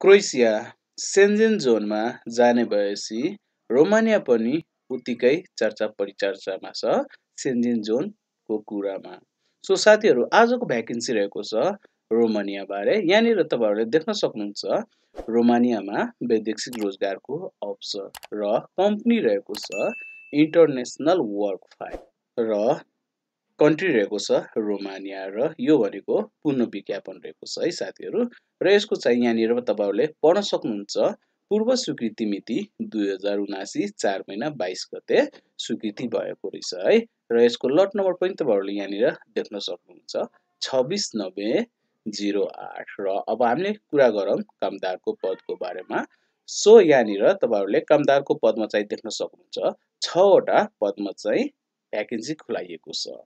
Croatia Schengen जोनमा जाने भएपछि रोमानिया पनि उत्तिकै चर्चा परिचर्चामा छ सेन्जेन जोनको कुरामा। सो साथीहरू आजको भ्याकेन्सी रहेको छ रोमानियाबारे। यहाँनिर तपाईँहरूले देख्न सक्नुहुन्छ रोमानियामा वैदेशिक रोजगारको अवसर र कम्पनी रहेको छ इन्टरनेसनल वर्क फाइल र कन्ट्री रहेको छ रोमानिया र यो भनेको पूर्ण विज्ञापन रहेको छ है साथीहरू। र यसको चाहिँ यहाँनिर तपाईँहरूले पढ्न सक्नुहुन्छ पूर्व स्वीकृति मिति दुई हजार उनासी चार महिना बाइस गते स्वीकृति भएको रहेछ है। र यसको लट नम्बर पनि तपाईँहरूले यहाँनिर देख्न सक्नुहुन्छ छब्बिस नब्बे जिरो आठ। र अब हामीले कुरा गरौँ कामदारको पदको बारेमा। सो यहाँनिर तपाईँहरूले कामदारको पदमा चाहिँ देख्न सक्नुहुन्छ छवटा पदमा चाहिँ भ्याकेन्सी खुलाइएको छ।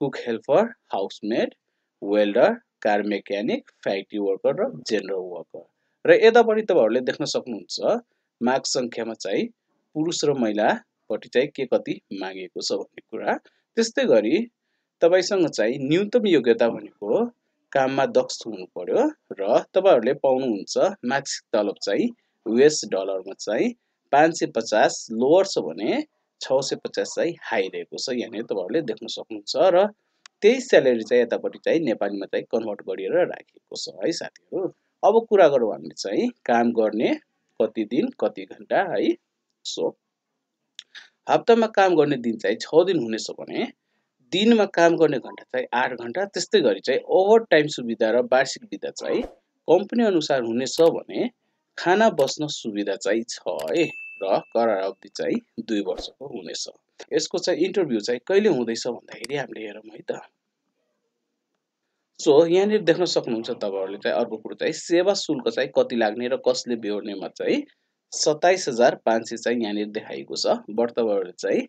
Cook helper housemaid welder car mechanic factory worker र जेनरल वर्कर र यतापट्टि तपाईँहरूले देख्न सक्नुहुन्छ माग सङ्ख्यामा चाहिँ पुरुष र महिलापट्टि चाहिँ के कति मागेको छ भन्ने कुरा। त्यस्तै गरी तपाईँसँग चाहिँ न्यूनतम योग्यता भनेको काममा दक्ष हुनु पर्यो र तपाईँहरूले पाउनुहुन्छ मासिक तलब चाहिँ युएस डलरमा चाहिँ पाँच सय पचास लोवर छ भने छ सय पचास चाहिँ हाई रहेको छ यहाँनिर तपाईँहरूले देख्न सक्नुहुन्छ र त्यही स्यालेरी चाहिँ यतापट्टि चाहिँ नेपालीमा चाहिँ कन्भर्ट गरिएर राखिएको छ है साथीहरू। अब कुरा गरौँ हामीले चाहिँ काम गर्ने कति दिन कति घन्टा है। सो हप्तामा काम गर्ने दिन चाहिँ छ दिन हुनेछ भने दिनमा काम गर्ने घन्टा चाहिँ आठ घन्टा त्यस्तै गरी चाहिँ ओभर टाइम सुविधा र वार्षिक विधा चाहिँ कम्पनी अनुसार हुनेछ भने खाना बस्न सुविधा चाहिँ छ है। र करार अवधि चाहिँ दुई वर्षको हुनेछ। यसको चाहिँ इन्टरभ्यू चाहिँ कहिले हुँदैछ भन्दाखेरि हामीले हेरौँ है त। सो यहाँनिर देख्न सक्नुहुन्छ तपाईँहरूले चाहिँ अर्को कुरो चाहिँ सेवा शुल्क चाहिँ कति लाग्ने र कसले बेहोर्नेमा चाहिँ सत्ताइस हजार पाँच सय चाहिँ यहाँनिर देखाइएको छ। वर्तमानले चाहिँ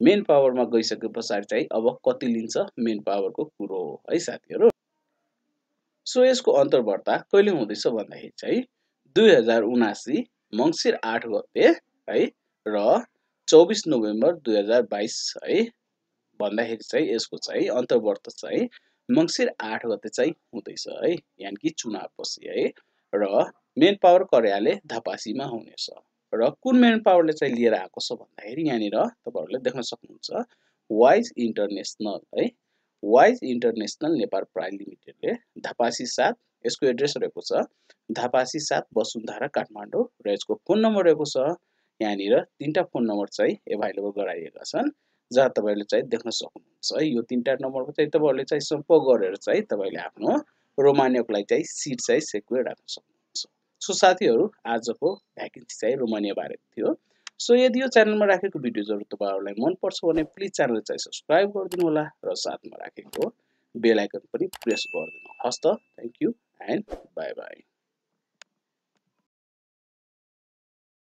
मेन पावरमा गइसके पछाडि चाहिँ अब कति लिन्छ मेन पावरको कुरो हो है साथीहरू? सो यसको अन्तर्वार्ता कहिले हुँदैछ भन्दाखेरि चाहिँ दुई हजार उनासी मङ्सिर आठ गते है। र चौबिस नोभेम्बर दुई हजार बाइस है भन्दाखेरि चाहिँ यसको चाहिँ अन्तर्वार्ता चाहिँ मङ्सिर आठ गते चाहिँ हुँदैछ है यानि कि चुनावपछि है। र मेन पावर कार्यालय धपासीमा हुनेछ। र कुन मेन पावरले चाहिँ लिएर आएको छ भन्दाखेरि यहाँनिर तपाईँहरूले देख्न सक्नुहुन्छ वाइज इन्टरनेसनल है। वाइज इन्टरनेसनल नेपाल प्राइड लिमिटेडले धपासी साथ यसको एड्रेस रहेको छ धापासी साथ वसुन्धरा काठमाडौँ। र यसको फोन नम्बर रहेको छ यहाँनिर तिनवटा फोन नम्बर चाहिँ एभाइलेबल गराइएका छन्। जहाँ तपाईँले चाहिँ देख्न सक्नुहुन्छ। है यो तिनवटा नम्बरमा चाहिँ तपाईँहरूले चाहिँ सम्पर्क गरेर चाहिँ तपाईँले आफ्नो रोमानियाको लागि चाहिँ सिट चाहिँ सेक्युर राख्न सक्नुहुन्छ। सो साथीहरू आजको भ्याकेन्सी चाहिँ रोमानिया बारे थियो। सो यदि यो च्यानलमा राखेको भिडियोजहरू तपाईँहरूलाई मनपर्छ भने प्लिज च्यानल चाहिँ सब्सक्राइब गरिदिनु होला र साथमा राखेको बेल आइकन पनि प्रेस गरिदिनु हस् त। Thank you and bye bye.